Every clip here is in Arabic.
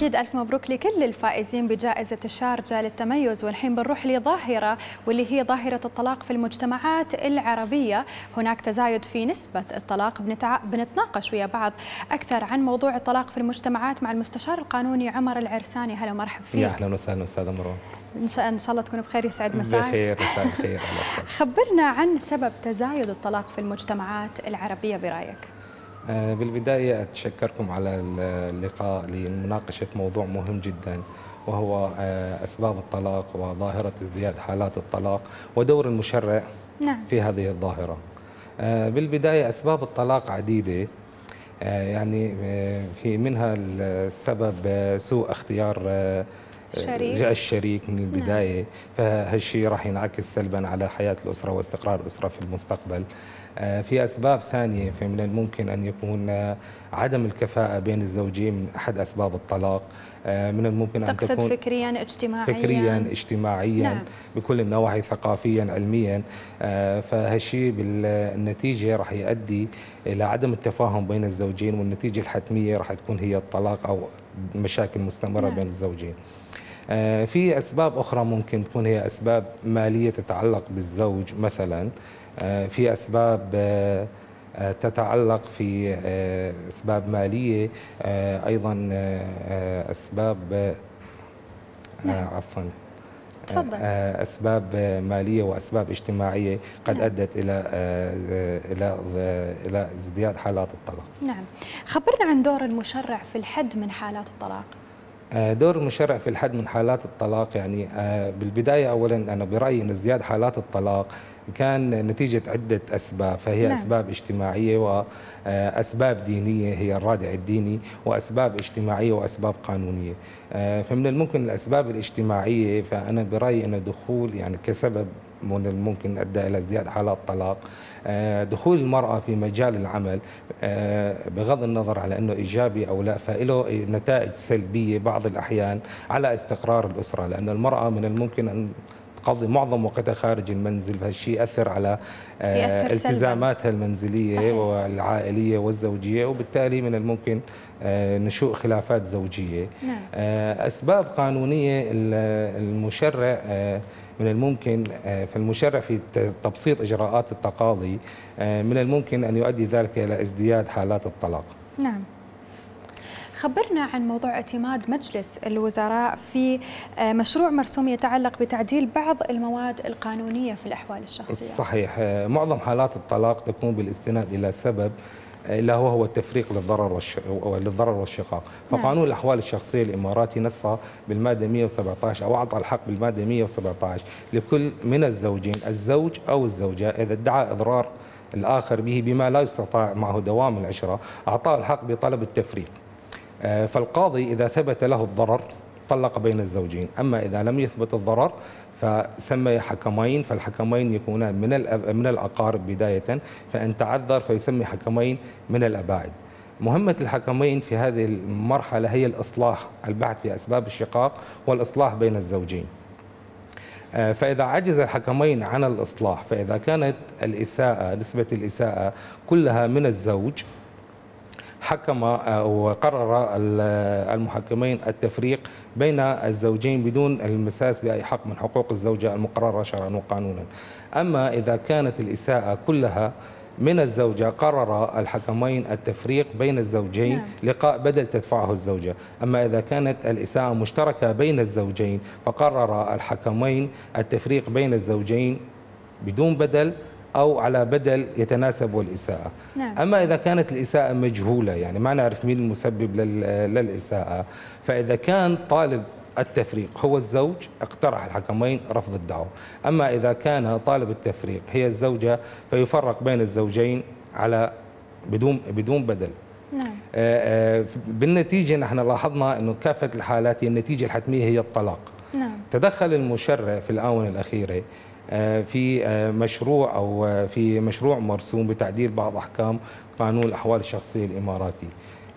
أكيد ألف مبروك لكل الفائزين بجائزة الشارجة للتميز والحين بنروح لظاهرة واللي هي ظاهرة الطلاق في المجتمعات العربية. هناك تزايد في نسبة الطلاق بنتع... بنتناقش ويا بعض أكثر عن موضوع الطلاق في المجتمعات مع المستشار القانوني عمر العرساني. هلا ومرحبا فيك. يا أهلا وسهلا أستاذ مروان إن شاء, إن شاء الله تكون بخير يسعد مساك. بخير مساء الخير خبرنا عن سبب تزايد الطلاق في المجتمعات العربية برأيك. بالبداية أتشكركم على اللقاء لمناقشة موضوع مهم جدا وهو أسباب الطلاق وظاهرة ازدياد حالات الطلاق ودور المشرع نعم. في هذه الظاهرة بالبداية أسباب الطلاق عديدة يعني في منها السبب سوء اختيار شريك. الشريك من البداية نعم. فهالشيء راح ينعكس سلبا على حياة الأسرة واستقرار الأسرة في المستقبل في أسباب ثانية فمن الممكن أن يكون عدم الكفاءة بين الزوجين من أحد أسباب الطلاق من الممكن أن تقصد تكون فكريا اجتماعيا فكريا اجتماعيا نعم. بكل النواحي ثقافيا علميا فهالشيء بالنتيجة راح يؤدي إلى عدم التفاهم بين الزوجين والنتيجة الحتمية راح تكون هي الطلاق أو مشاكل مستمرة نعم. بين الزوجين في أسباب أخرى ممكن تكون هي أسباب مالية تتعلق بالزوج مثلا في أسباب تتعلق في أسباب مالية أيضا أسباب نعم. عفوا تفضل. أسباب مالية وأسباب اجتماعية قد نعم. أدت إلى إلى إلى ازدياد حالات الطلاق. نعم خبرنا عن دور المشرع في الحد من حالات الطلاق دور المشرع في الحد من حالات الطلاق يعني بالبداية اولا أنا برأيي ان ازدياد حالات الطلاق كان نتيجة عدة أسباب فهي نعم. أسباب اجتماعية وأسباب دينية هي الرادع الديني وأسباب اجتماعية وأسباب قانونية فمن الممكن الأسباب الاجتماعية فأنا برأيي أن دخول يعني كسبب من الممكن أدى إلى ازدياد حالات طلاق دخول المرأة في مجال العمل بغض النظر على أنه إيجابي أو لا فله نتائج سلبية بعض الأحيان على استقرار الأسرة لأن المرأة من الممكن أن تقضي معظم وقتها خارج المنزل فهالشيء يأثر على يأثر التزاماتها المنزلية صحيح. والعائلية والزوجية وبالتالي من الممكن نشوء خلافات زوجية نعم. أسباب قانونية المشرع من الممكن فالمشرع في تبسيط إجراءات التقاضي من الممكن أن يؤدي ذلك إلى ازدياد حالات الطلاق نعم خبرنا عن موضوع اعتماد مجلس الوزراء في مشروع مرسوم يتعلق بتعديل بعض المواد القانونية في الأحوال الشخصية صحيح معظم حالات الطلاق تكون بالاستناد إلى سبب إلا هو هو التفريق للضرر والش... للضرر والشقاق، فقانون نعم. الأحوال الشخصية الاماراتي نص بالمادة 117 أو أعطى الحق بالمادة 117 لكل من الزوجين الزوج أو الزوجة إذا ادعى إضرار الآخر به بما لا يستطاع معه دوام العشرة، أعطاه الحق بطلب التفريق. فالقاضي إذا ثبت له الضرر طلق بين الزوجين، أما إذا لم يثبت الضرر فسمي حكمين فالحكمين يكونان من من الأقارب بداية فإن تعذر فيسمي حكمين من الأباعد. مهمة الحكمين في هذه المرحلة هي الإصلاح البحث في أسباب الشقاق والإصلاح بين الزوجين فإذا عجز الحكمين عن الإصلاح فإذا كانت الإساءة نسبة الإساءة كلها من الزوج حكم وقرر المحكمين التفريق بين الزوجين بدون المساس بأي حق من حقوق الزوجة المقررة شرعا وقانونا أما إذا كانت الإساءة كلها من الزوجة قرر الحكمين التفريق بين الزوجين نعم. لقاء بدل تدفعه الزوجة أما إذا كانت الإساءة مشتركة بين الزوجين فقرر الحكمين التفريق بين الزوجين بدون بدل أو على بدل يتناسب والإساءة. نعم. أما إذا كانت الإساءة مجهولة يعني ما نعرف مين المسبب لل- للإساءة فإذا كان طالب التفريق هو الزوج اقترح الحكمين رفض الدعوة. أما إذا كان طالب التفريق هي الزوجة فيفرق بين الزوجين على بدون بدون بدل. نعم. آه، آه، بالنتيجة نحن لاحظنا أنه كافة الحالات هي النتيجة الحتمية هي الطلاق. نعم. تدخل المشرع في الآونة الأخيرة في آه، مشروع أو آه، في مشروع مرسوم بتعديل بعض أحكام قانون الأحوال الشخصية الإماراتي.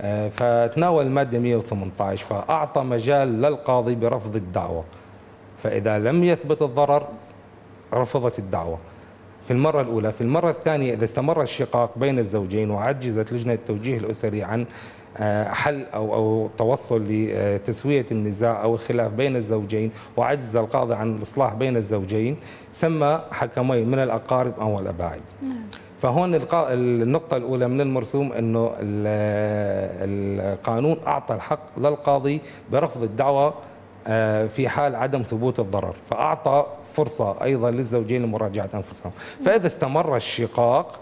آه، فتناول المادة 118 فأعطى مجال للقاضي برفض الدعوة. فإذا لم يثبت الضرر رفضت الدعوة. في المرة الأولى في المرة الثانية إذا استمر الشقاق بين الزوجين وعجزت لجنة التوجيه الأسري عن حل أو أو توصل لتسوية النزاع أو الخلاف بين الزوجين وعجز القاضي عن الإصلاح بين الزوجين سمى حكمين من الأقارب أو الأباعد. نعم. فهون النقطة الأولى من المرسوم أنه القانون أعطى الحق للقاضي برفض الدعوة آه، في حال عدم ثبوت الضرر فأعطى فرصة أيضا للزوجين لمراجعة أنفسهم فإذا استمر الشقاق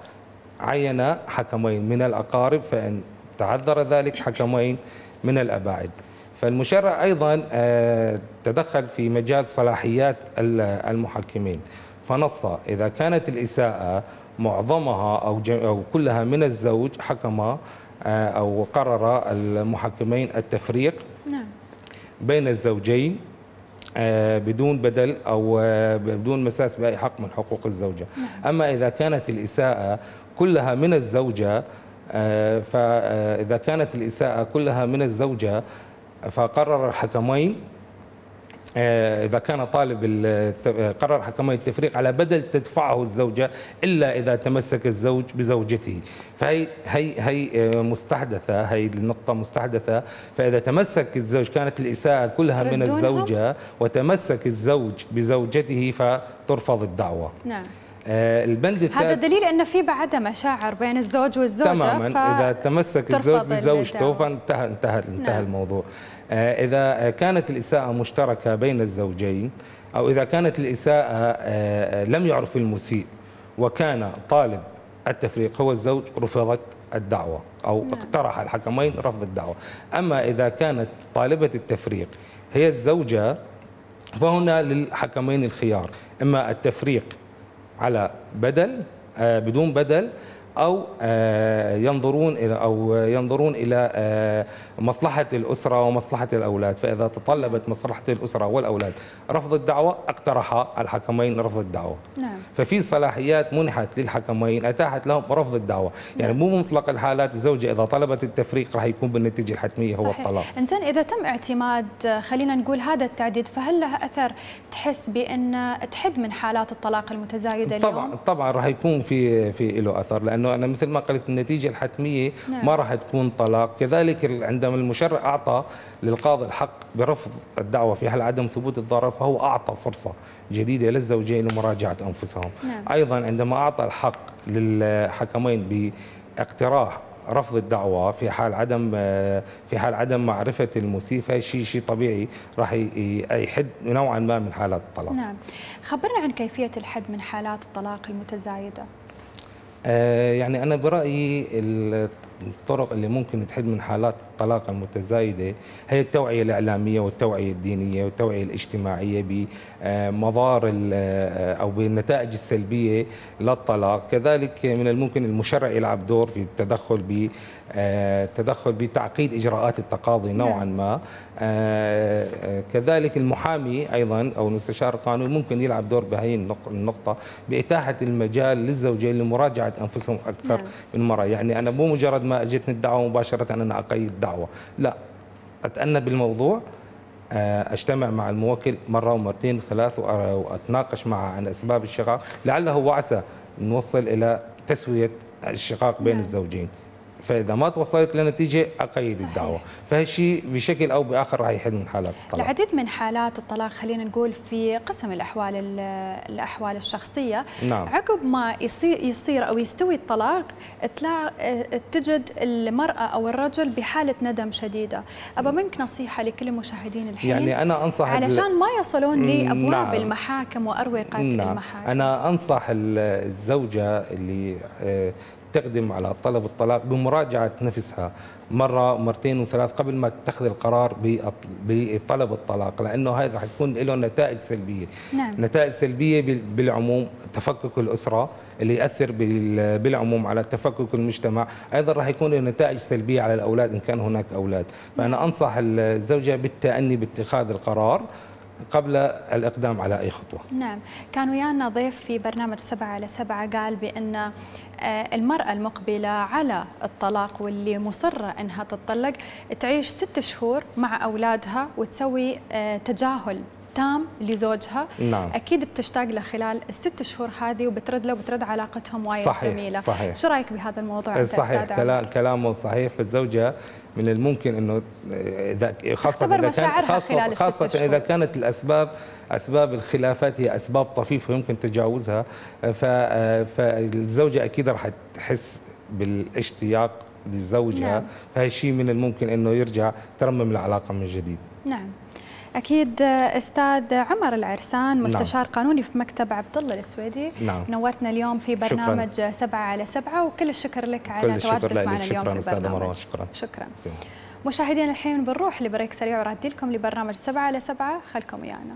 عين حكمين من الأقارب فإن تعذر ذلك حكمين من الأباعد فالمشرع أيضا آه، تدخل في مجال صلاحيات المحكمين فنص إذا كانت الإساءة معظمها أو, أو كلها من الزوج حكم آه، أو قرر المحكمين التفريق نعم. بين الزوجين آه، بدون بدل أو بدون مساس بأي حق من حقوق الزوجة نعم. أما إذا كانت الإساءة كلها من الزوجة فإذا كانت الإساءة كلها من الزوجة فقرر الحكمين آه، إذا كان طالب قرر حكمي التفريق على بدل تدفعه الزوجة إلا إذا تمسك الزوج بزوجته. فهي هي هي آه، مستحدثة هي النقطة مستحدثة. فإذا تمسك الزوج كانت الإساءة كلها من الزوجة وتمسك الزوج بزوجته فترفض الدعوة. نعم. آه البند الثالث هذا دليل أن في بعدها مشاعر بين الزوج والزوجة تماما. إذا تمسك الزوج بزوجته فانتهى انتهى انتهى نعم. الموضوع. آه، إذا كانت الإساءة مشتركة بين الزوجين أو إذا كانت الإساءة آه، آه، لم يعرف المسيء وكان طالب التفريق هو الزوج رفضت الدعوة أو نعم. اقترح الحكمين رفض الدعوة. أما إذا كانت طالبة التفريق هي الزوجة فهنا للحكمين الخيار. إما التفريق على بدل بدون بدل أو آه، ينظرون إلى أو ينظرون إلى آه، مصلحة الأسرة ومصلحة الأولاد. فإذا تطلبت مصلحة الأسرة والأولاد رفض الدعوة اقترح الحكمين رفض الدعوة. نعم. ففي صلاحيات منحت للحكمين أتاحت لهم رفض اثر يعني مو مطلق الحالات الزوجة إذا طلبت التفريق راح يكون بالنتيجة الحتمية هو صحيح. الطلاق. انزين إذا تم اعتماد خلينا نقول هذا التعديد فهل له أثر تحس بأن تحد من حالات الطلاق المتزايدة اليوم؟ طبعا طبعا راح يكون في في له أثر لأنه أنا مثل ما قلت النتيجة الحتمية نعم. ما راح تكون طلاق كذلك عندما المشرع أعطى للقاضي الحق برفض الدعوة في حال عدم ثبوت الضرر فهو أعطى فرصة جديدة للزوجين لمراجعة أنفسهم نعم. أيضا عندما أعطى الحق للحكمين باقتراح رفض الدعوة في حال عدم في حال عدم معرفة المسيء فهي شيء شيء طبيعي راح يحد نوعا ما من حالات الطلاق. نعم. خبرنا عن كيفية الحد من حالات الطلاق المتزايدة. آه يعني أنا برأيي الطرق اللي ممكن تحد من حالات الطلاق المتزايدة هي التوعية الإعلامية والتوعية الدينية والتوعية الاجتماعية بمضار أو بالنتائج السلبية للطلاق. كذلك من الممكن المشرع يلعب دور في التدخل تدخل بتعقيد إجراءات التقاضي نوعا نعم. ما كذلك المحامي أيضا أو المستشار القانوني ممكن يلعب دور بهي النقطة بإتاحة المجال للزوجين لمراجعة أنفسهم أكثر نعم. من مرة يعني أنا مو مجرد ما اجتني الدعوة مباشرة أنا أقيد الدعوه لا أتأنى بالموضوع آه، أجتمع مع الموكل مرة ومرتين وثلاث وأتناقش معه عن أسباب الشقاق لعله وعسى نوصل إلى تسوية الشقاق بين نعم. الزوجين فإذا ما توصلت لنتيجة أقيد. الدعوة فهالشيء بشكل أو بآخر راح يحل من حالات الطلاق العديد من حالات الطلاق خلينا نقول في قسم الأحوال الأحوال الشخصية نعم. عقب ما يصير يصير أو يستوي الطلاق تجد المرأة أو الرجل بحالة ندم شديدة ابى منك نصيحة لكل المشاهدين الحين يعني أنا أنصح علشان ما يصلون لابواب نعم. المحاكم وأروقة نعم. المحاكم أنا أنصح الزوجة اللي آه، تقدم على طلب الطلاق بمراجعة نفسها مرة مرتين وثلاث قبل ما تتخذ القرار بطلب الطلاق لأنه هذا راح تكون له نتائج سلبية. نعم. نتائج سلبية بالعموم تفكك الأسرة اللي يأثر بالعموم على تفكك المجتمع. أيضا راح يكون له نتائج سلبية على الأولاد إن كان هناك أولاد. فأنا أنصح الزوجة بالتأني باتخاذ القرار قبل الإقدام على أي خطوة. نعم. كان ويانا ضيف في برنامج سبعة على سبعة قال بأن آه، المرأة المقبلة على الطلاق واللي مصرة أنها تطلق تعيش ست شهور مع أولادها وتسوي آه، تجاهل تام لزوجها. نعم. أكيد بتشتاق له خلال الست شهور هذه وبترد له وبترد علاقتهم وايد صحيح جميلة. صحيح. شو رأيك بهذا الموضوع؟ انت صحيح. كلام؟ كلامه صحيح. فالزوجه من الممكن إنه إذا خاصة إذا كان خاصة شهور. إذا كانت الأسباب أسباب الخلافات هي أسباب طفيفة يمكن تجاوزها. فالزوجه أكيد راح تحس بالاشتياق لزوجها نعم. فهي شيء من الممكن إنه يرجع ترمم العلاقة من جديد. نعم. أكيد أستاذ عمر العرسان مستشار قانوني في مكتب عبد الله السويدي نعم. نورتنا اليوم في شكراً. برنامج سبعة على سبعة وكل الشكر لك على تواجدك. معنا اليوم شكراً في البرنامج. شكراً. شكرا مشاهدينا الحين بنروح لبريك سريع ورادي لكم لبرنامج سبعة على سبعة خلكم ويانا